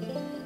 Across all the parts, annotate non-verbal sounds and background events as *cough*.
I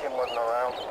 Kim wasn't around.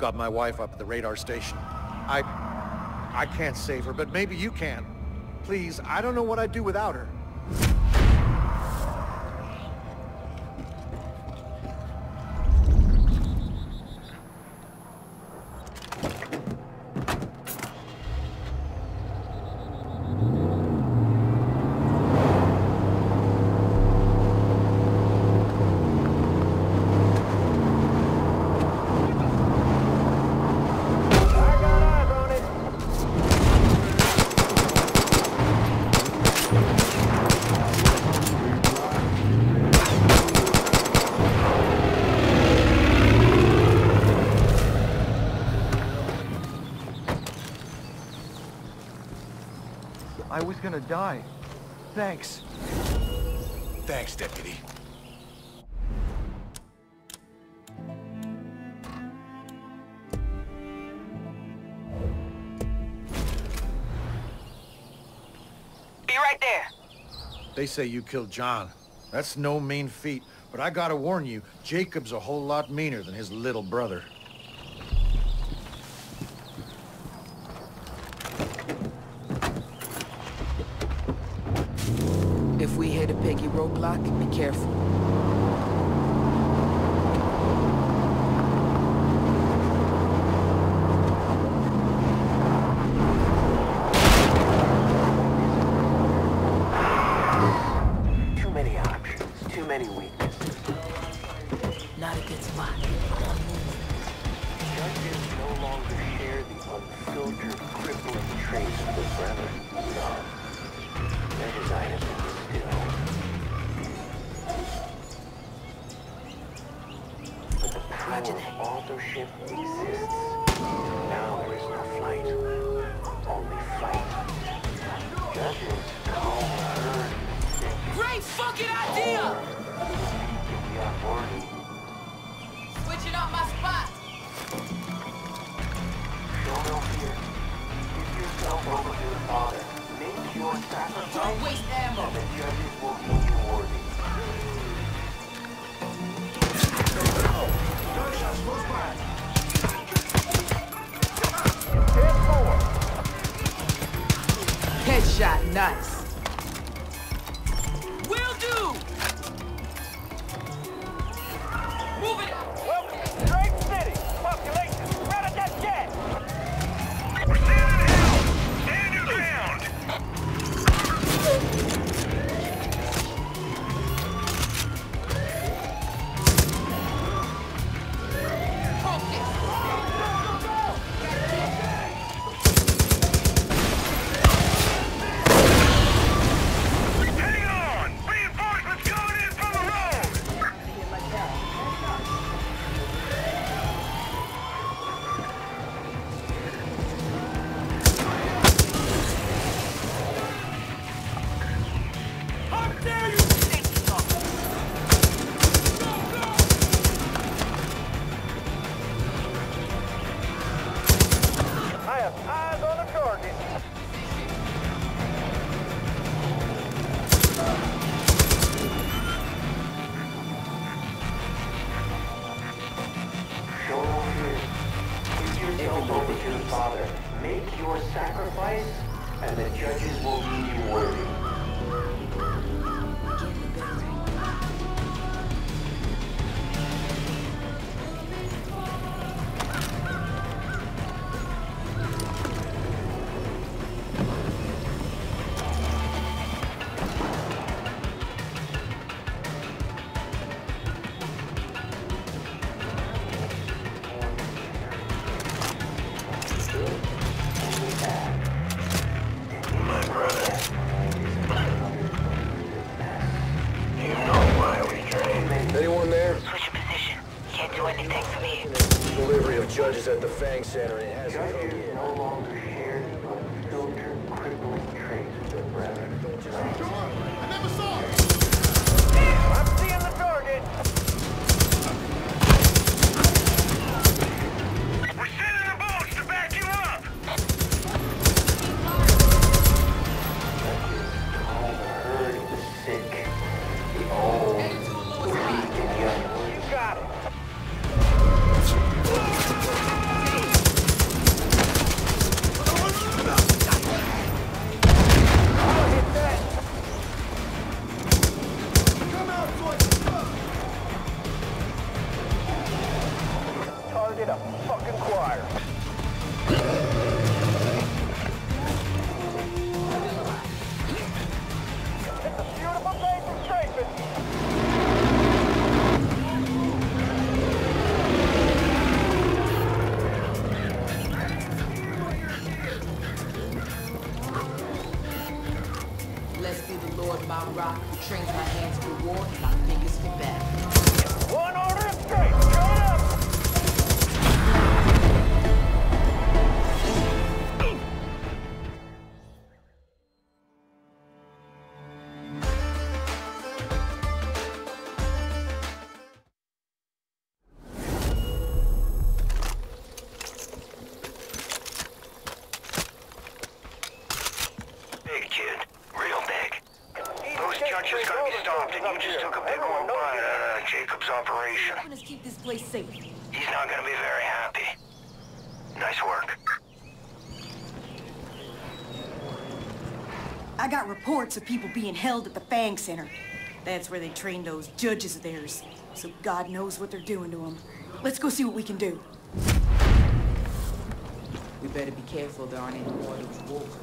Got my wife up at the radar station. I... I can't save her, but maybe you can. Please, I don't know what I'd do without her. Die. Thanks. Thanks, Deputy. Be right there. They say you killed John. That's no mean feat, but I gotta warn you, Jacob's a whole lot meaner than his little brother. If we hit a Peggy roadblock, be careful. Blessed be the Lord, my rock, who trains my hands for war and my fingers for battle. One order straight. reports of people being held at the Fang Center. That's where they train those judges of theirs. So God knows what they're doing to them. Let's go see what we can do. We better be careful there aren't any more of those wolves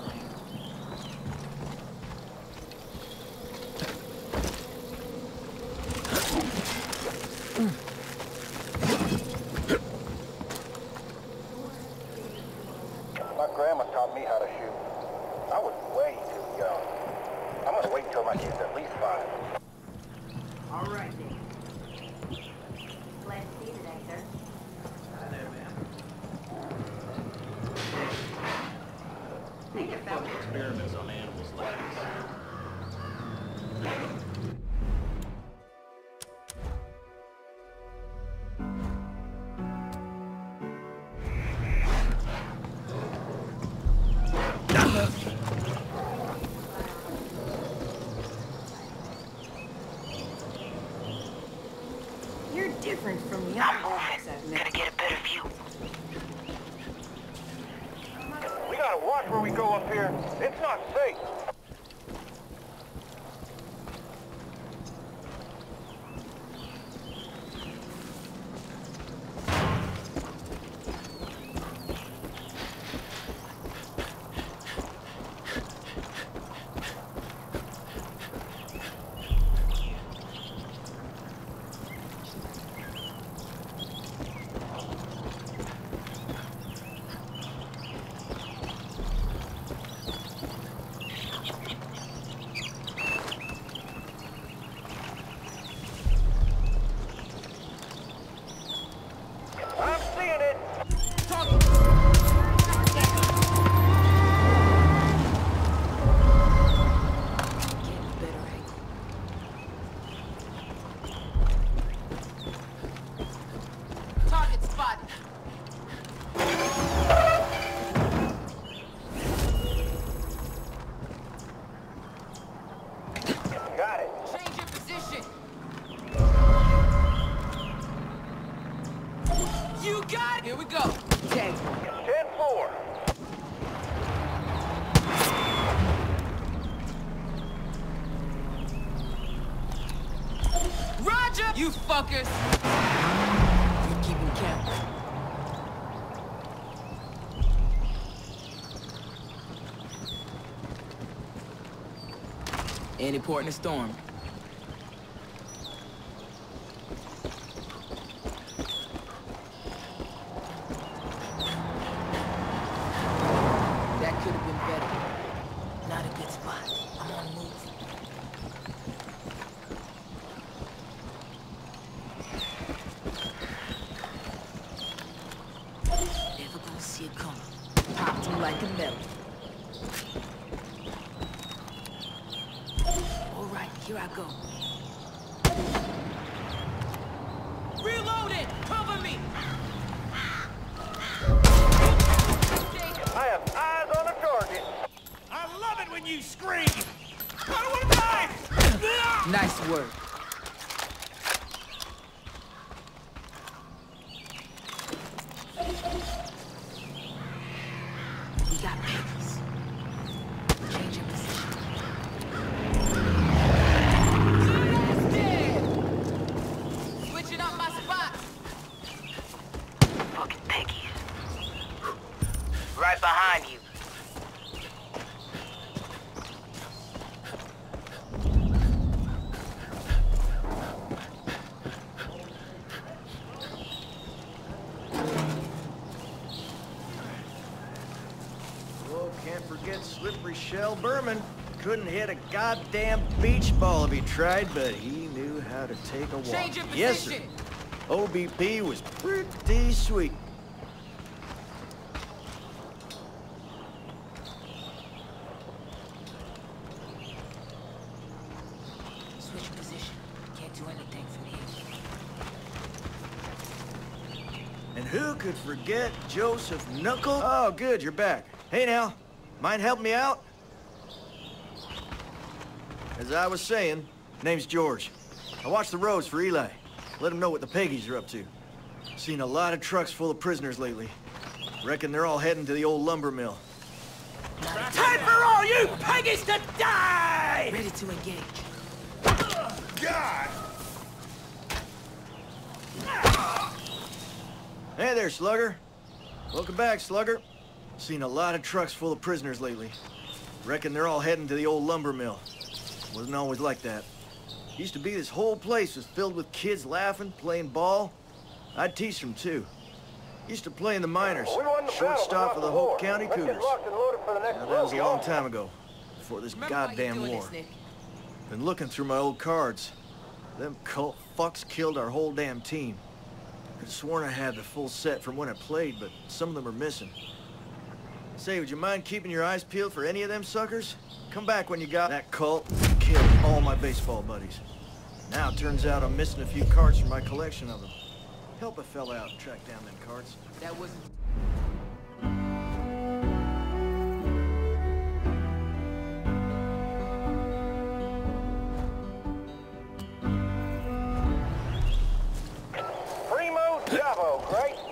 Any port in a storm. That could have been better. Not a good spot. I'm on the move. Never gonna see it coming. Popped him like a melon. All right, here I go. Reloaded! Cover me! I have eyes on the target. I love it when you scream! I don't want to die! Nice work. We got papers. Change your position. Switching up my spots. Fucking Peggies. Right behind you. Oh, can't forget Slippery Shell Berman. Couldn't hit a goddamn beach ball if he tried, but he knew how to take a walk. Yes, sir. OBP was pretty sweet. Switch position. Can't do anything from here. And who could forget Joseph Knuckle? Oh, good, you're back. Hey now, mind helping me out? As I was saying, name's George. I watch the roads for Eli. Let him know what the Peggies are up to. Seen a lot of trucks full of prisoners lately. Reckon they're all heading to the old lumber mill. Time for all you Peggies to die! Ready to engage. God! Hey there, Slugger. Welcome back, Slugger. Seen a lot of trucks full of prisoners lately. Reckon they're all heading to the old lumber mill. Wasn't always like that. Used to be this whole place was filled with kids laughing, playing ball. I'd teach them too. Used to play in the minors. We the battle, Shortstop for the not Hope war. County Let's Cougars. locked and loaded for the next Now, that was a long time ago. Before this Remember goddamn war. this, Been looking through my old cards. Them cult fucks killed our whole damn team. Could've sworn I had the full set from when I played, but some of them are missing. Say, would you mind keeping your eyes peeled for any of them suckers? Come back when you got that cult. Killed all my baseball buddies. Now it turns out I'm missing a few cards from my collection of them. Help a fella out and track down them cards. That wasn't... Primo Javo, right?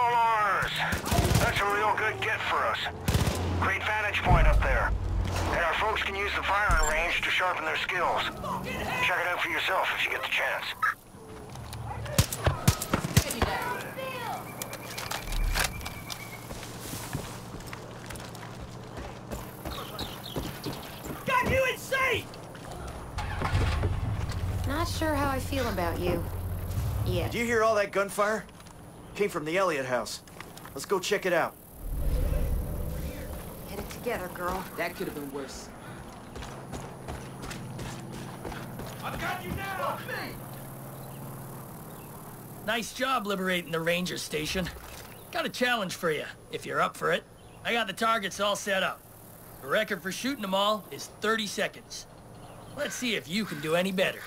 All ours. That's a real good get for us. Great vantage point up there. And our folks can use the firing range to sharpen their skills. Check it out for yourself if you get the chance. Got you in sight! Not sure how I feel about you. Yeah. Did you hear all that gunfire? Came from the Elliott house. Let's go check it out. Get it together, girl. That could have been worse. I've got you now! Nice job liberating the ranger station. Got a challenge for you, if you're up for it. I got the targets all set up. The record for shooting them all is 30 seconds. Let's see if you can do any better.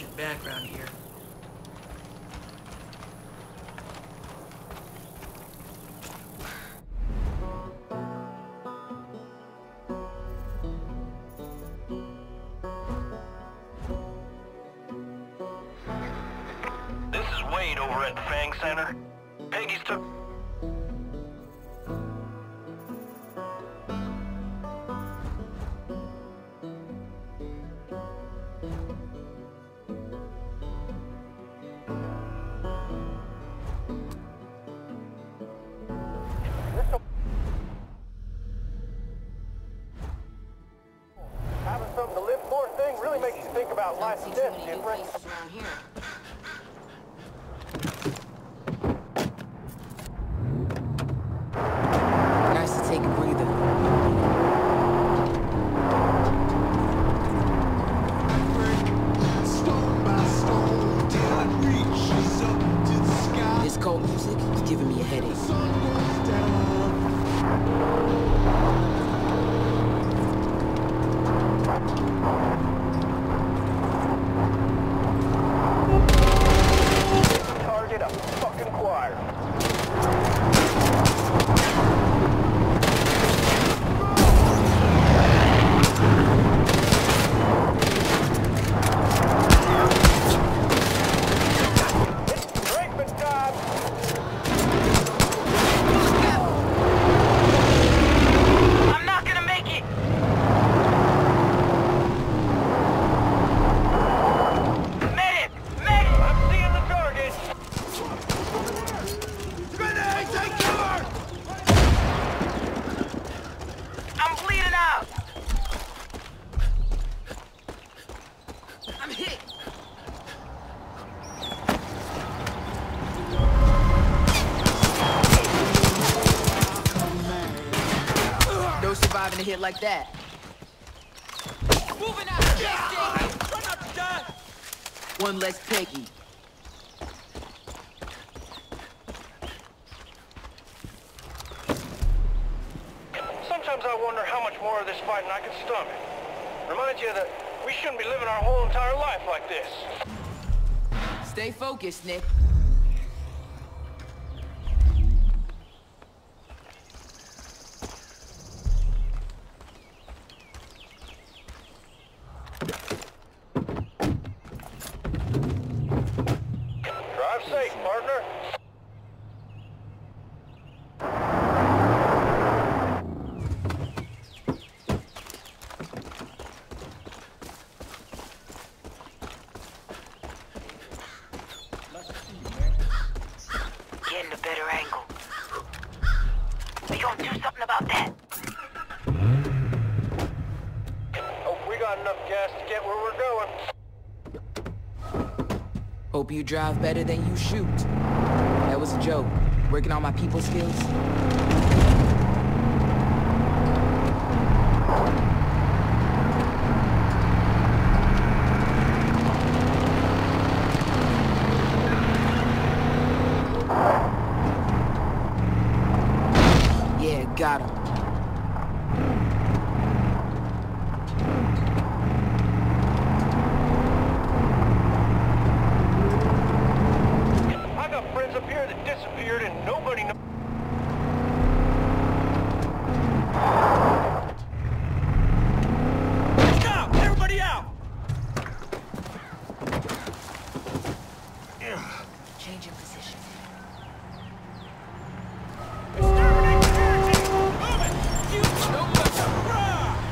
You better watch your background here. Like that. Moving out! Try not to die! One less Peggy. Sometimes I wonder how much more of this fighting I can stomach. Reminds you that we shouldn't be living our whole entire life like this. Stay focused, Nick. Drive safe, partner. Getting a better angle. We gonna do something about that? Hope we got enough gas to get where we're going. Hope you drive better than you shoot. That was a joke. Working on my people skills. Yeah, got him. I got friends up here that disappeared and nobody knows. Now, everybody out! Changing position. Exterminate the air team! Move it! You Rah!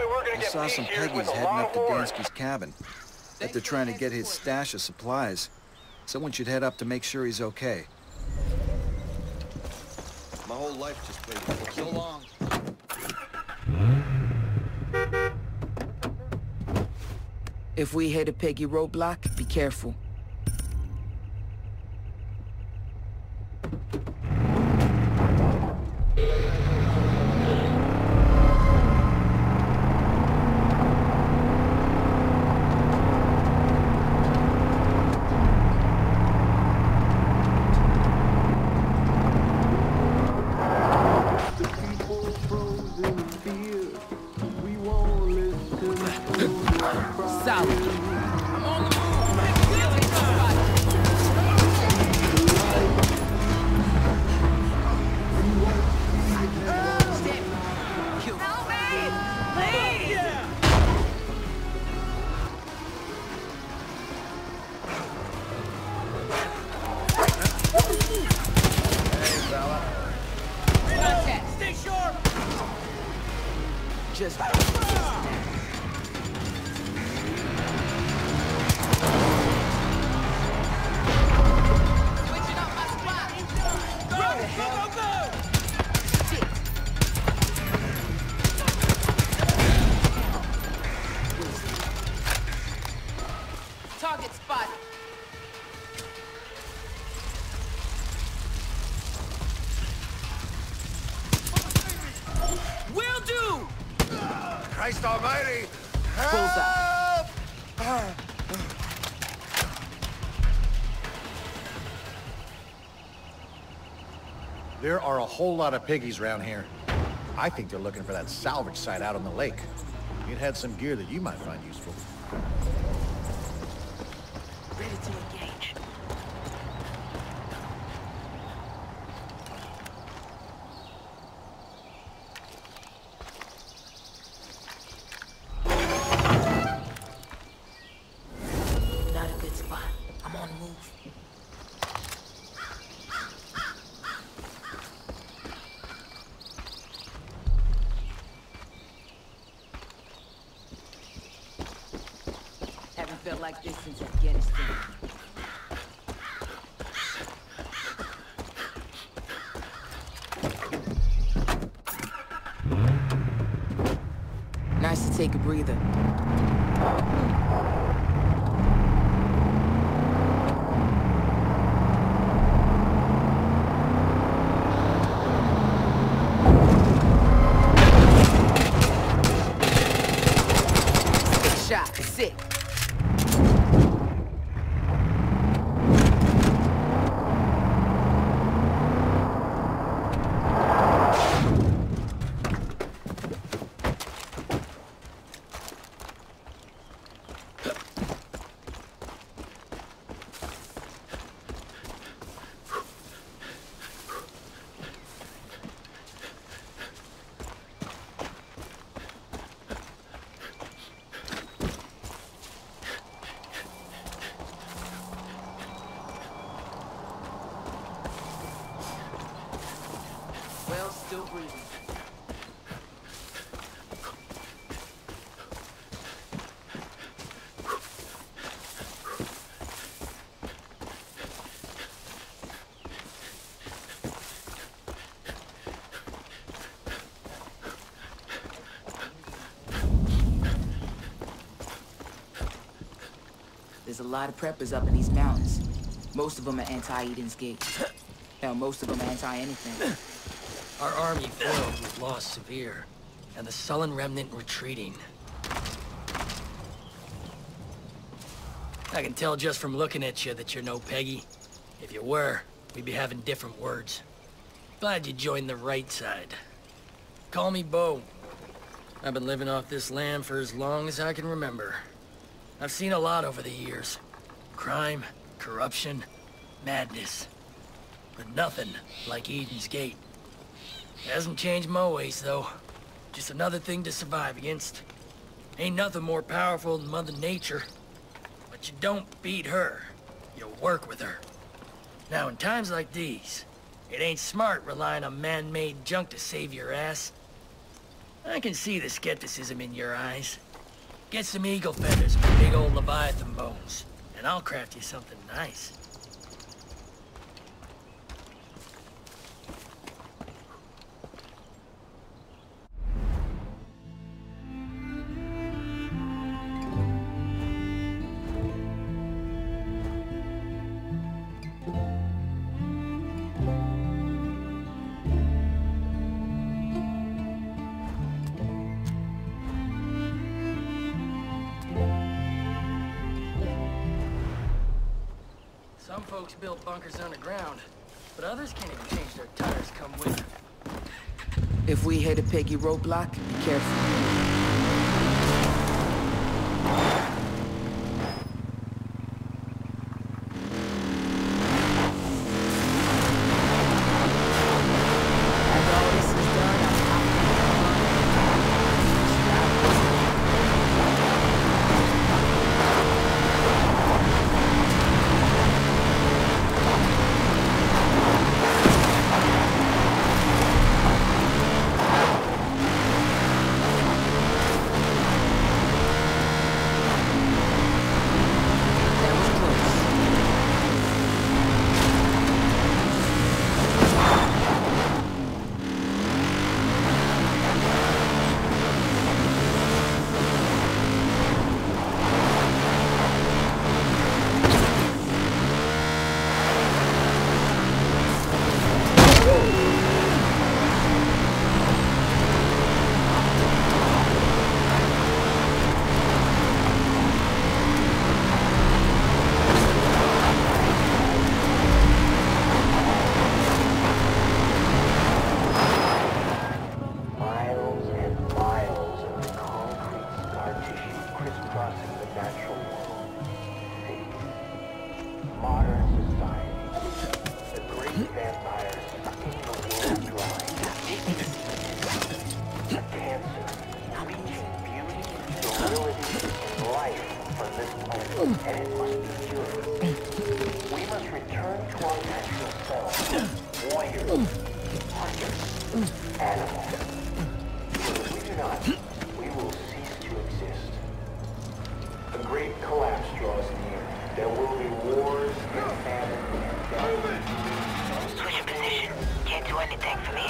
way we're gonna I get saw peace some here is Peggies with a heading up to. Dansky's cabin. Bet they're trying to get his stash of supplies. Someone should head up to make sure he's okay. My whole life just waited so long. If we hit a Peggy roadblock, be careful. Whole lot of Peggies around here. I think they're looking for that salvage site out on the lake. It had some gear that you might find useful. Ready to engage. Not a good spot. I'm on the move. Haven't felt like this since Afghanistan. Nice to take a breather. There's a lot of preppers up in these mountains. Most of them are anti-Eden's Gate. *clears throat* Hell, most of them are anti-anything. *clears throat* Our army failed with loss severe, and the sullen remnant retreating. I can tell just from looking at you that you're no Peggy. If you were, we'd be having different words. Glad you joined the right side. Call me Bo. I've been living off this land for as long as I can remember. I've seen a lot over the years. Crime, corruption, madness. But nothing like Eden's Gate. It Hasn't changed my ways, though. Just another thing to survive against. Ain't nothing more powerful than Mother Nature. But you don't beat her. You work with her. Now, in times like these, it ain't smart relying on man-made junk to save your ass. I can see the skepticism in your eyes. Get some eagle feathers and big old leviathan bones, and I'll craft you something nice. Bunkers underground, but others can't even change their tires come winter. If we hit a piggy roadblock, be careful. Life from this. And it must be. We must return to our natural selves. Warriors. Hunters. Animals. If we do not, we will cease to exist. The great collapse draws near. There will be wars and famine and death. Switch position. Can't do anything from here.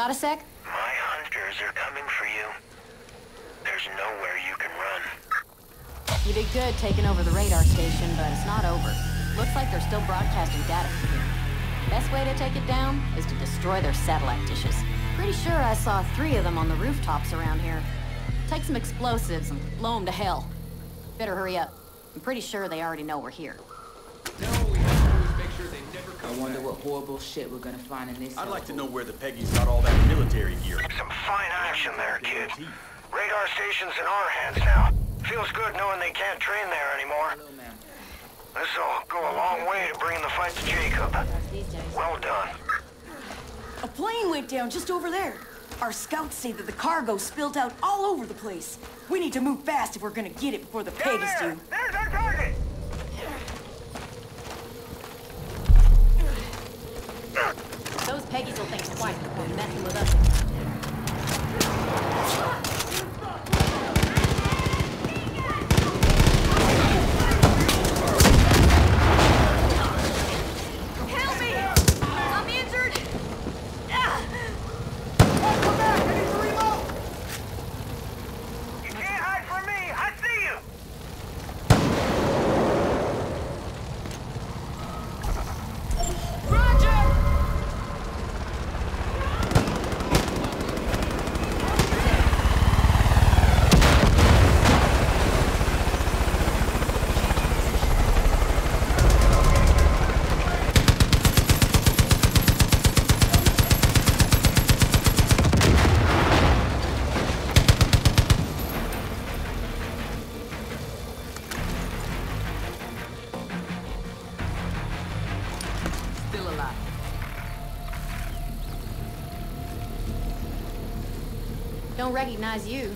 Got a sec? My hunters are coming for you. There's nowhere you can run. You did good taking over the radar station, but it's not over. Looks like they're still broadcasting data from here. Best way to take it down is to destroy their satellite dishes. Pretty sure I saw three of them on the rooftops around here. Take some explosives and blow them to hell. Better hurry up. I'm pretty sure they already know we're here. I wonder what horrible shit we're gonna find in this. I'd like to know where the Peggies got all that military gear. Some fine action there, kid. Radar station's in our hands now. Feels good knowing they can't train there anymore. This'll go a long way to bringing the fight to Jacob. Well done. A plane went down just over there. Our scouts say that the cargo spilled out all over the place. We need to move fast if we're gonna get it before the Peggies do. There's our target! Those Peggies will think twice before messing with us. Recognize you.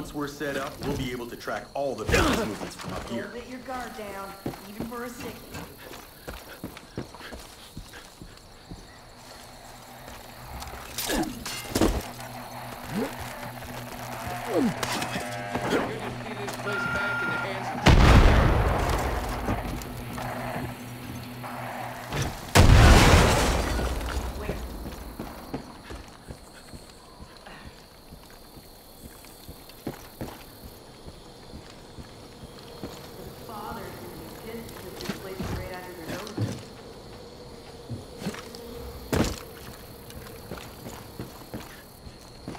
Once we're set up, we'll be able to track all the movements from up here. Don't let your guard down, even for a second. Father and kids took this place right under their noses.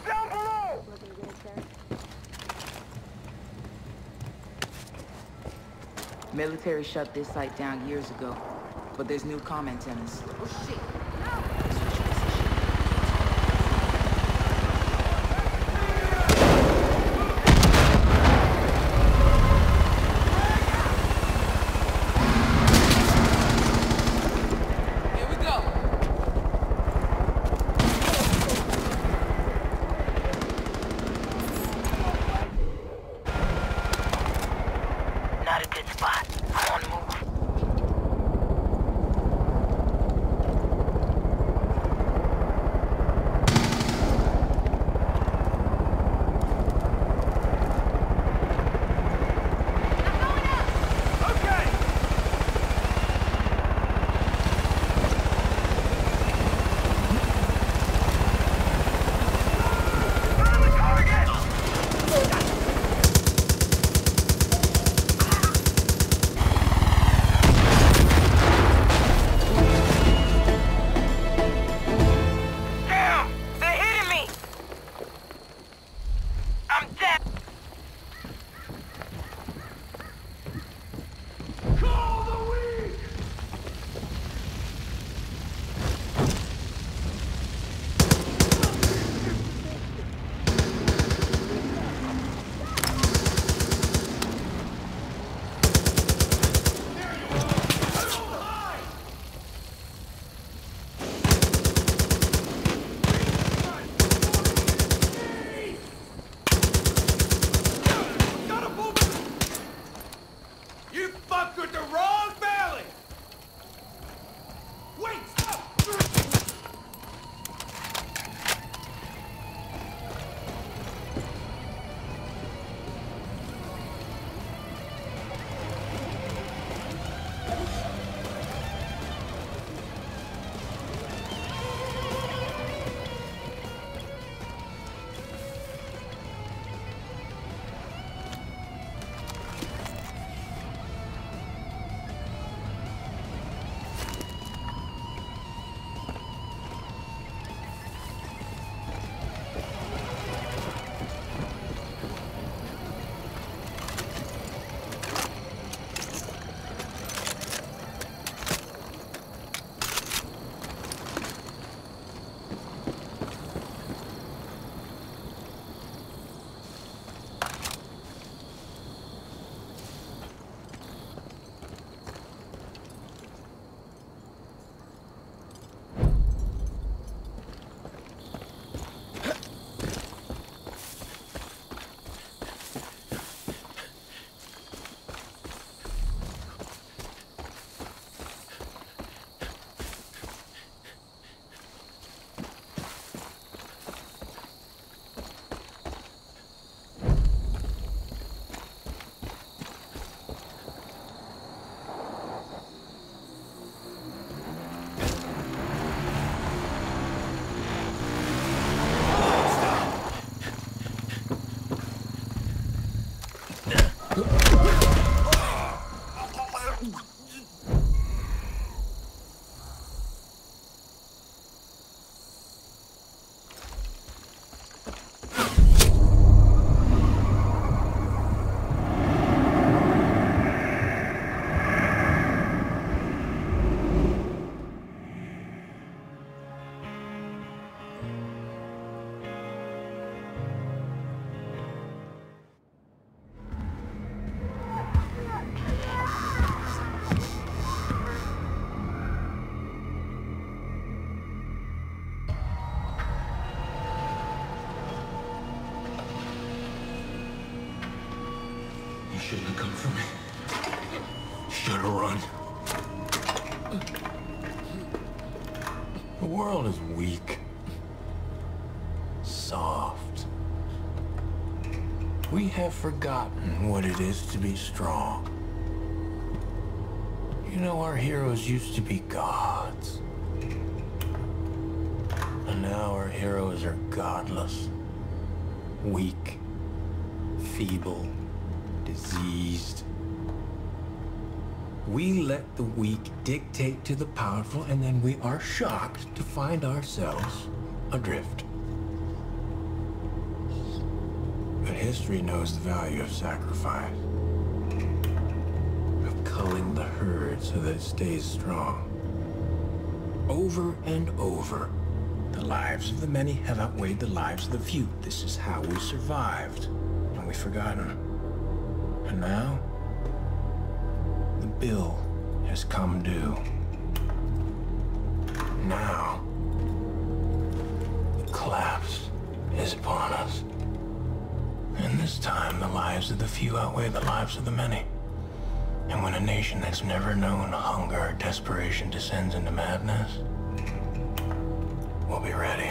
Down below! Military shut this site down years ago, but there's new comm antennas. Oh shit! Shouldn't have come for me. Should have run. The world is weak. Soft. We have forgotten what it is to be strong. You know, our heroes used to be gods. And now our heroes are godless. Weak. Feeble diseased. We let the weak dictate to the powerful, and then we are shocked to find ourselves adrift. But history knows the value of sacrifice, of culling the herd so that it stays strong. Over and over, the lives of the many have outweighed the lives of the few. This is how we survived, and we've forgotten. And now, the bill has come due. Now, the collapse is upon us. And this time, the lives of the few outweigh the lives of the many. And when a nation that's never known hunger or desperation descends into madness, we'll be ready.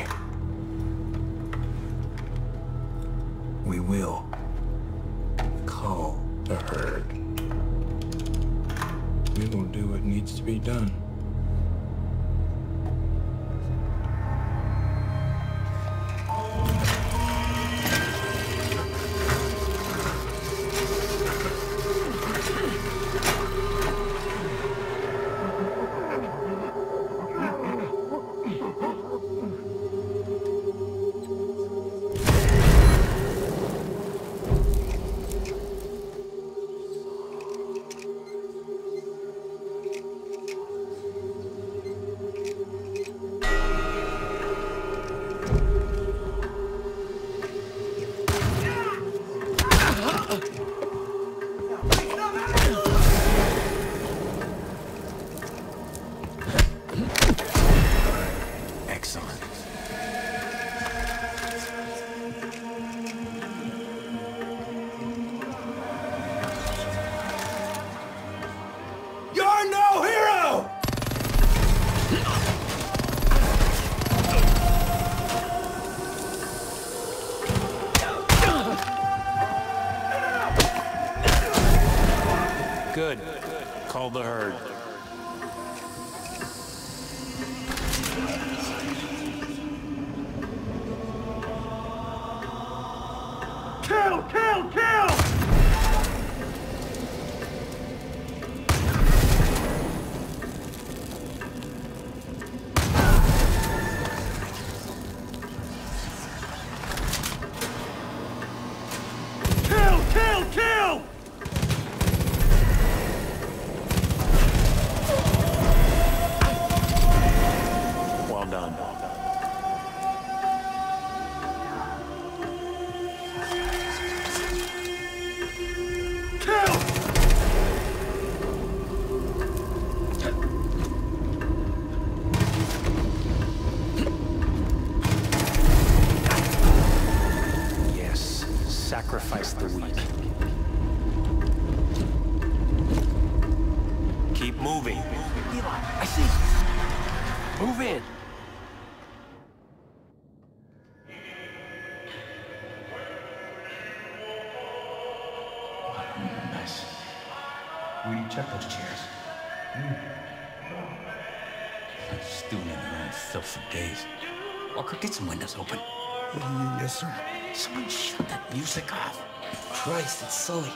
Shut that music off. Christ, it's Sully.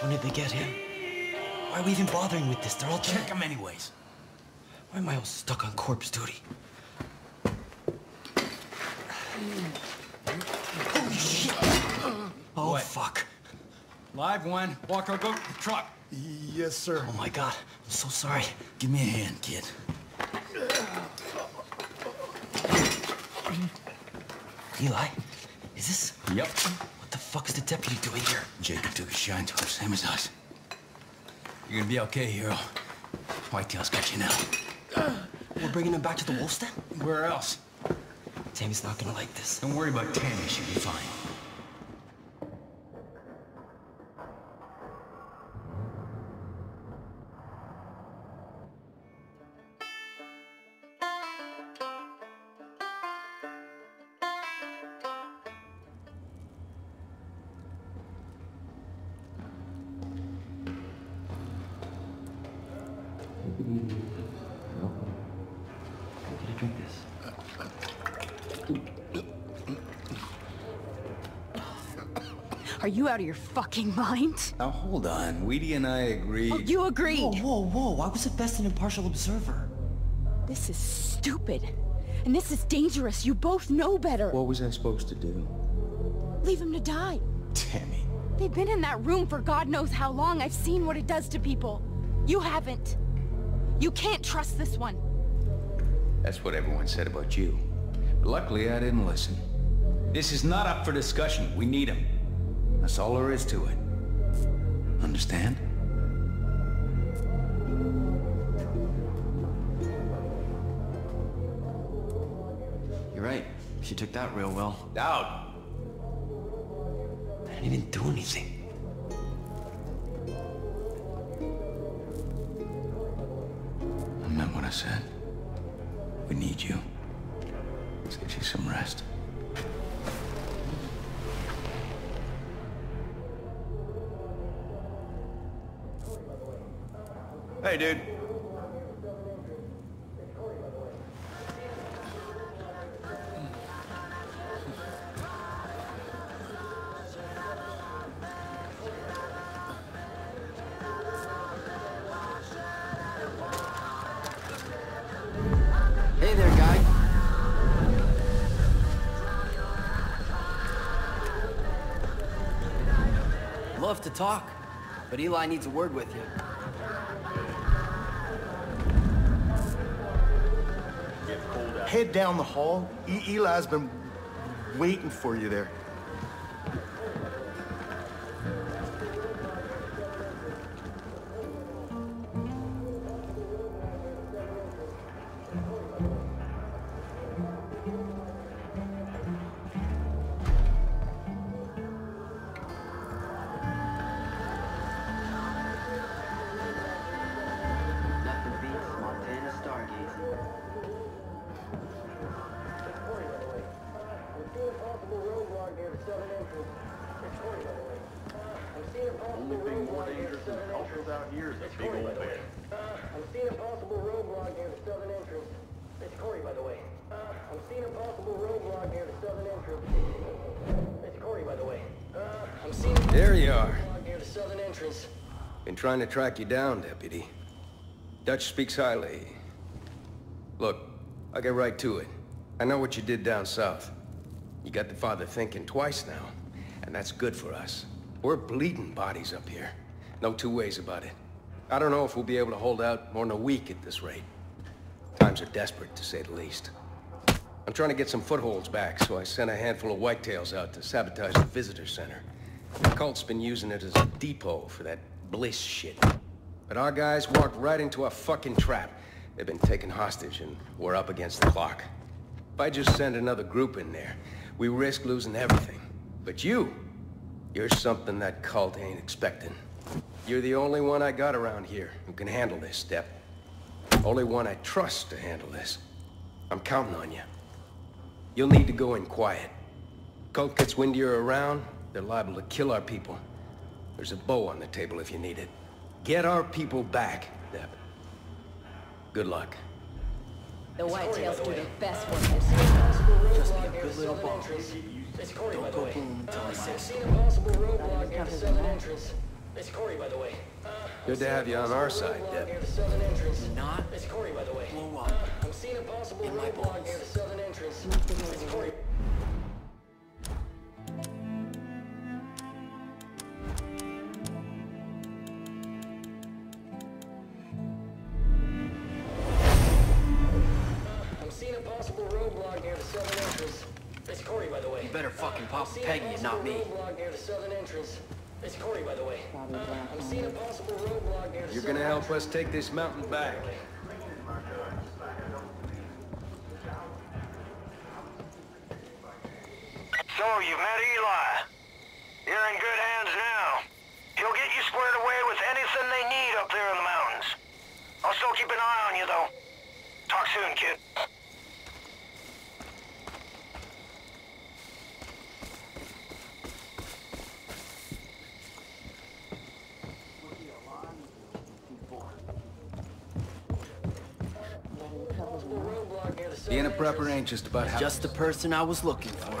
When did they get him? Why are we even bothering with this? They're all Check dead. them anyways. Why am I all stuck on corpse duty? Holy shit! Oh, What? fuck. Live one. Walker, go to the truck. Yes, sir. Oh, my God. I'm so sorry. Give me a hand, kid. Eli, is this... Yep. What the fuck is the deputy doing here? Jacob took a shine to him, same as us. You're gonna be okay, hero. Whitetail's got you now. We're bringing him back to the wolf's den? Where else? Tammy's not gonna like this. Don't worry about Tammy, she'll be fine. Are you out of your fucking mind? Now hold on. Wheaty and I agreed. Oh, you agreed. Whoa, whoa, whoa. I was the best and impartial observer. This is stupid. And this is dangerous. You both know better. What was I supposed to do? Leave him to die. Tammy. They've been in that room for God knows how long. I've seen what it does to people. You haven't. You can't trust this one. That's what everyone said about you. But luckily, I didn't listen. This is not up for discussion. We need him. That's all there is to it. Understand? You're right. She took that real well. Out! I didn't even do anything. I meant what I said. We need you. Talk, but Eli needs a word with you. Head down the hall. E Eli's been waiting for you there. There you are. Been trying to track you down, Deputy. Dutch speaks highly. Look, I'll get right to it. I know what you did down south. You got the father thinking twice now, and that's good for us. We're bleeding bodies up here. No two ways about it. I don't know if we'll be able to hold out more than a week at this rate. Times are desperate, to say the least. I'm trying to get some footholds back, so I sent a handful of whitetails out to sabotage the visitor center. The cult's been using it as a depot for that bliss shit. But our guys walked right into a fucking trap. They've been taken hostage, and we're up against the clock. If I just send another group in there, we risk losing everything. But you, you're something that cult ain't expecting. You're the only one I got around here who can handle this, Step. Only one I trust to handle this. I'm counting on you. You'll need to go in quiet. Cult gets wind you're around, they're liable to kill our people. There's a bow on the table if you need it. Get our people back, Deb. Good luck. The whitetails do the best work this Just be a good little bomb. It's Corey, by Don't the go way. boom until I I'm say seeing so. A possible roadblock near the southern entrance. It's Corey, by the way. Uh, Good to have you on our side, Deb. near the southern entrance. Not It's Corey, by the way. blow up. I'm seeing a possible roadblock near the southern entrance. It's Corey. I'm seeing a possible roadblock near the southern entrance. It's Corey, by the way. You better fucking pop I'm Peggy and not me. near the southern entrance. It's Corey, by the way. Uh, I'm seeing a possible roadblock near You're gonna help us take this mountain back. So, you've met Eli. You're in good hands now. He'll get you squared away with anything they need up there in the mountains. I'll still keep an eye on you, though. Talk soon, kid. Being a prepper just about how... Just the person I was looking for.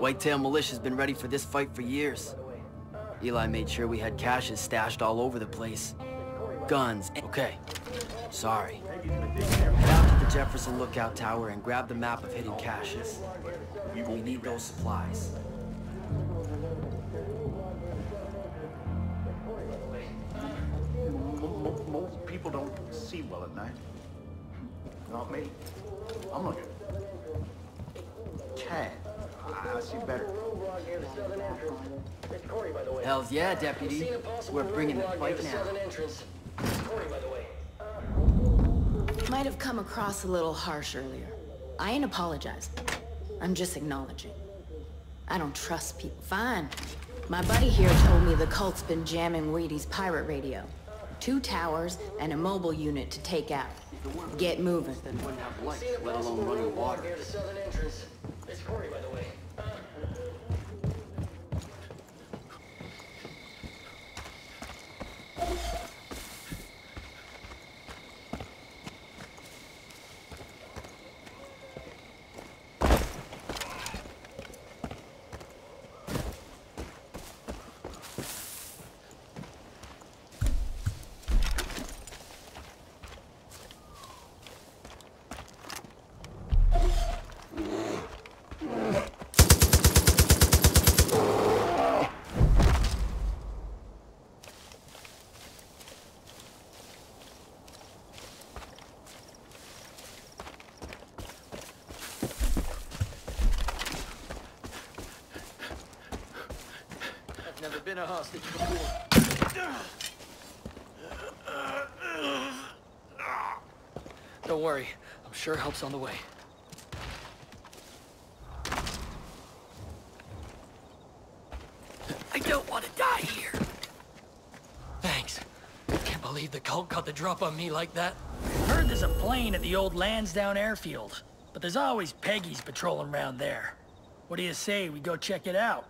Whitetail Militia's been ready for this fight for years. Eli made sure we had caches stashed all over the place. Guns. Okay. Sorry. Head out to the Jefferson Lookout Tower and grab the map of hidden caches. We need those supplies. Deputy. I'm seeing We're bringing the fight the now. southern entrance. It's Corey, by the way. Might have come across a little harsh earlier. I ain't apologizing. I'm just acknowledging. I don't trust people. Fine. My buddy here told me the cult's been jamming Wheaty's pirate radio. two towers, and a mobile unit to take out. Get moving. Wouldn't have lights, let alone running water. Near the southern entrance. It's Corey, by the way. A hostage before. Don't worry, I'm sure help's on the way. I don't want to die here. Thanks. Can't believe the cult got the drop on me like that. Heard there's a plane at the old Lansdowne airfield, but there's always Peggies patrolling around there. What do you say we go check it out?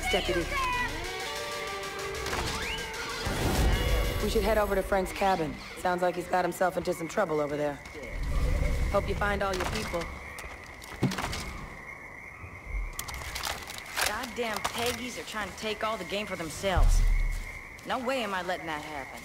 Thanks, Deputy. We should head over to Frank's cabin. Sounds like he's got himself into some trouble over there. Hope you find all your people. Goddamn Peggies are trying to take all the game for themselves. No way am I letting that happen.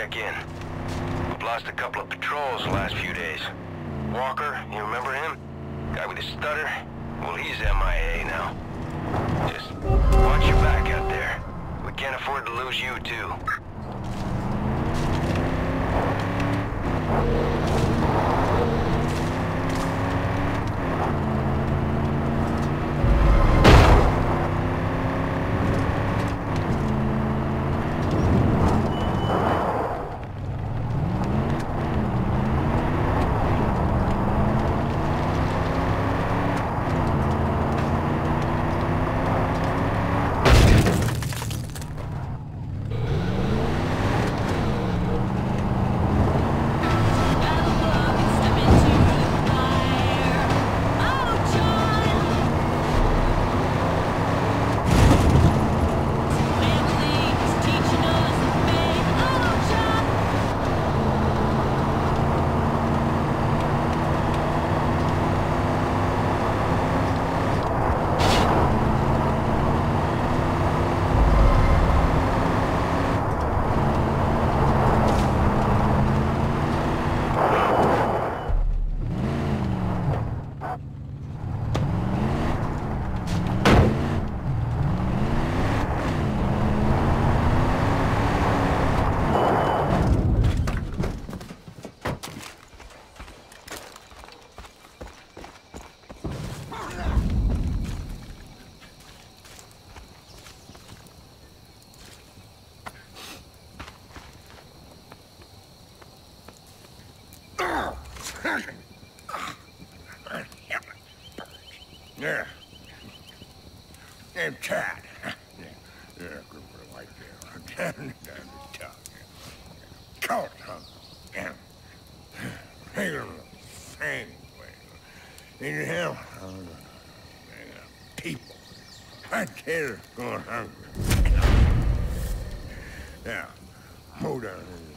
Check in. We've lost a couple of patrols the last few days. Walker, you remember him? Guy with the stutter? Well, he's MIA now. Just watch your back out there. We can't afford to lose you, too. And Chad. *laughs* Yeah, yeah, group of like that. Cult, huh? Yeah. Hang on. Hang In hell, people. I you, going hungry. Now, hold on.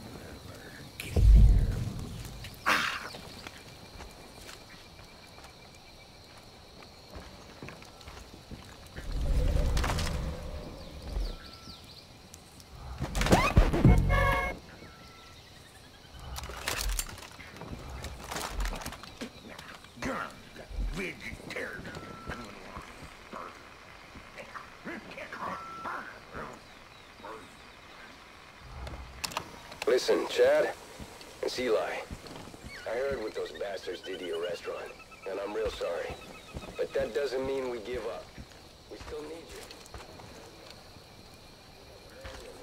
Chad, it's Eli. I heard what those bastards did to your restaurant, and I'm real sorry. But that doesn't mean we give up. We still need you.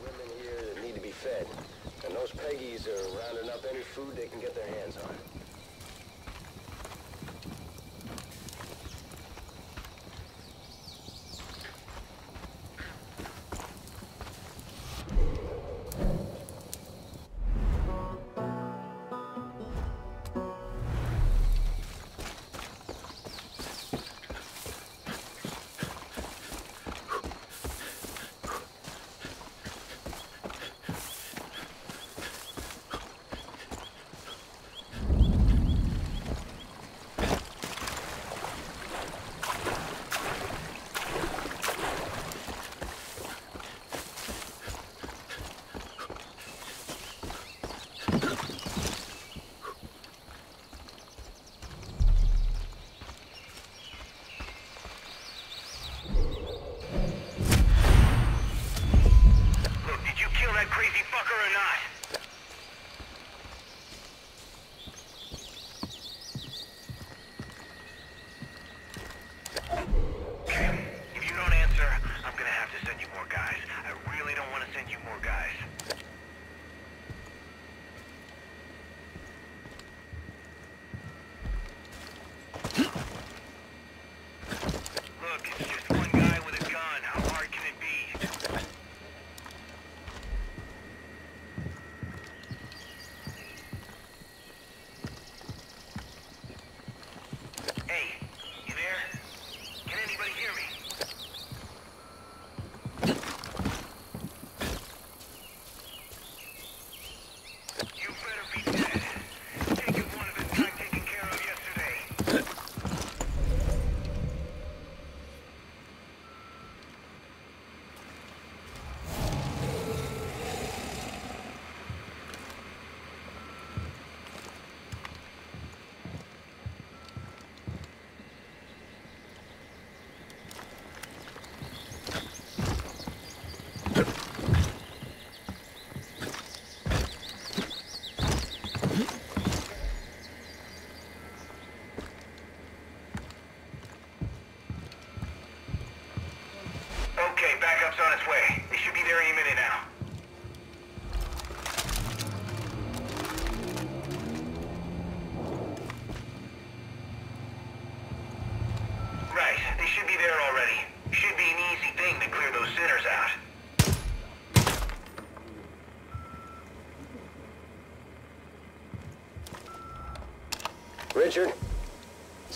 Women here that need to be fed, and those Peggies are rounding up any food they can get their hands on.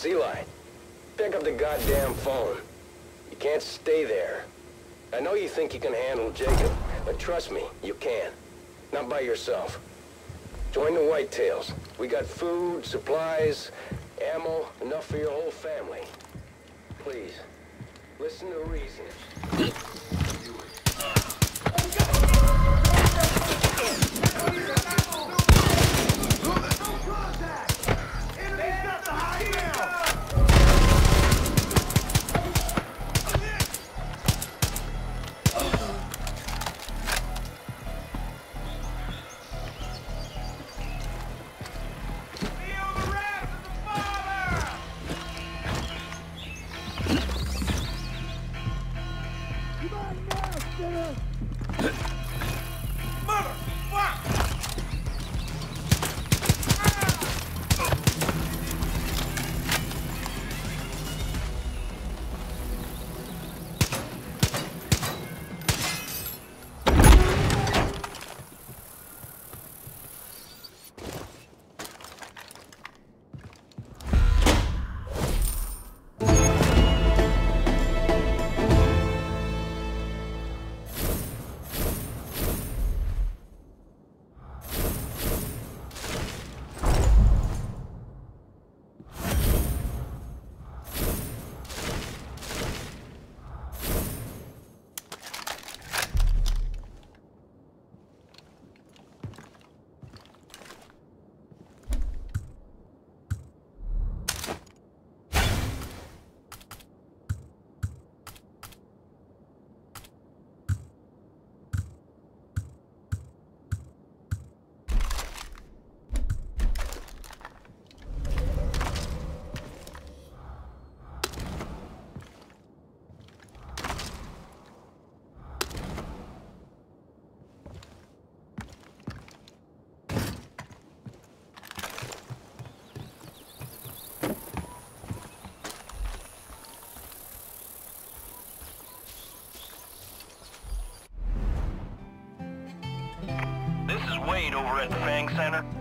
Eli. Pick up the goddamn phone. You can't stay there. I know you think you can handle Jacob, but trust me, you can. Not by yourself. Join the Whitetails. We got food, supplies, ammo, enough for your whole family. Please, listen to reason. parade over at the Fang Center?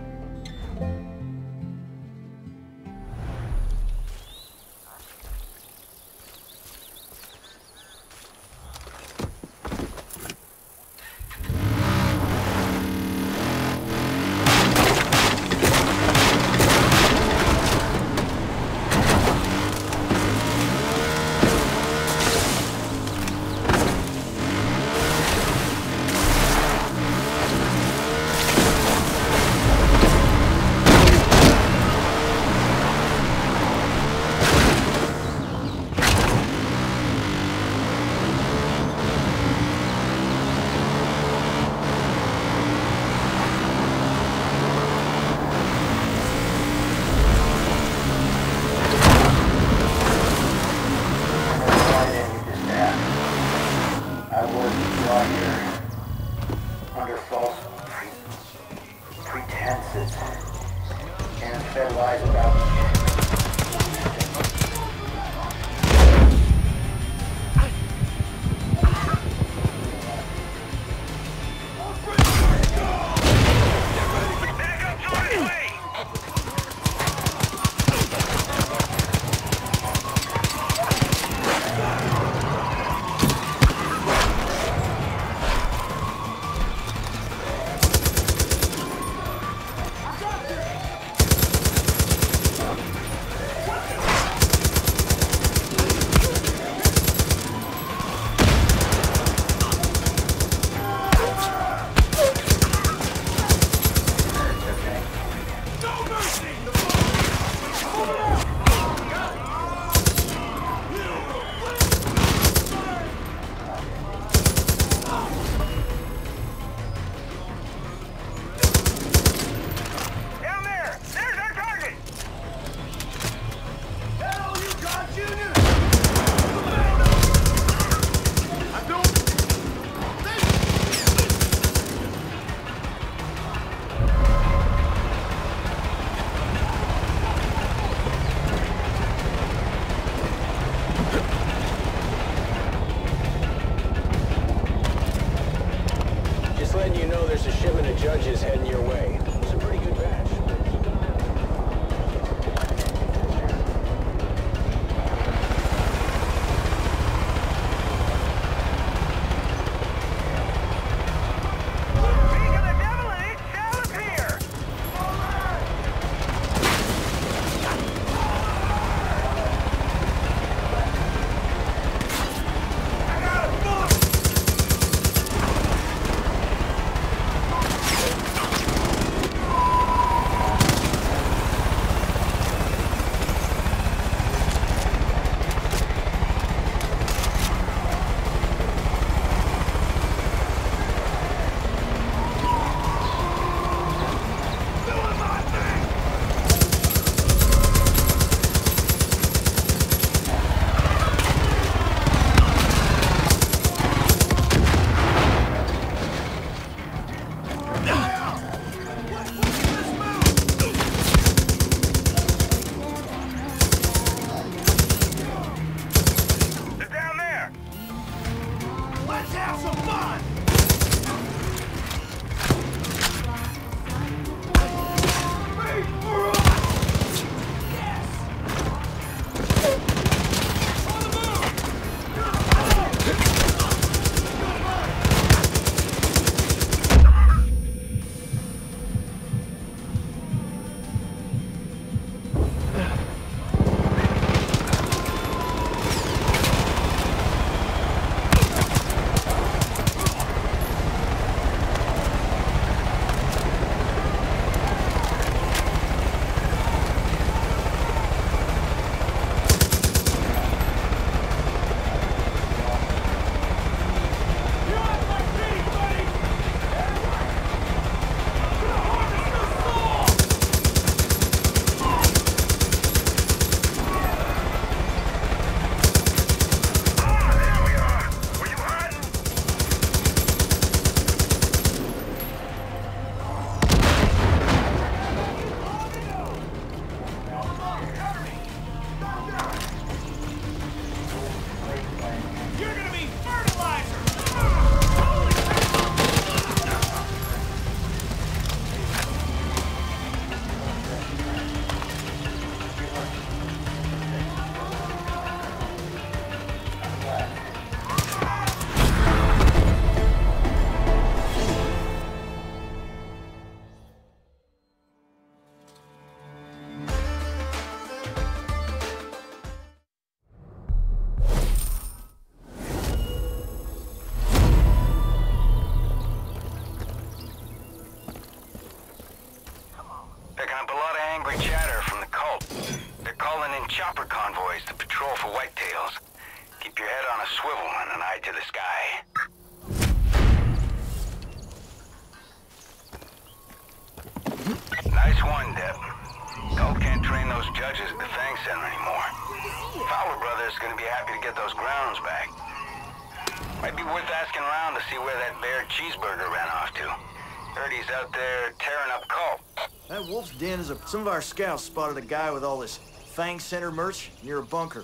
Our scouts spotted a guy with all this Fang Center merch near a bunker.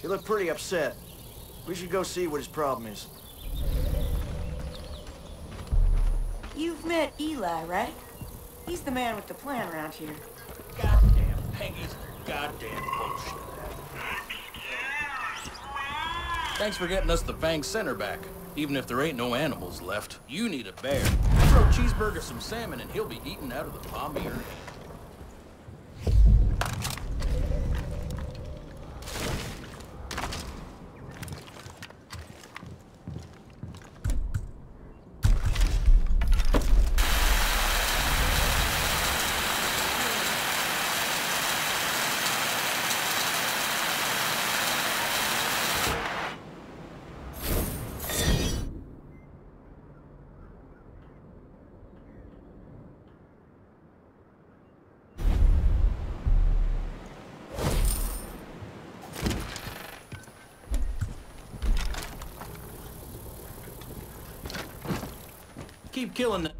He looked pretty upset. We should go see what his problem is. You've met Eli, right? He's the man with the plan around here. Goddamn Peggies goddamn bullshit. Thanks for getting us the Fang Center back. Even if there ain't no animals left, you need a bear. Throw Cheeseburger some salmon and he'll be eating out of the palm of your hand. Keep killing the...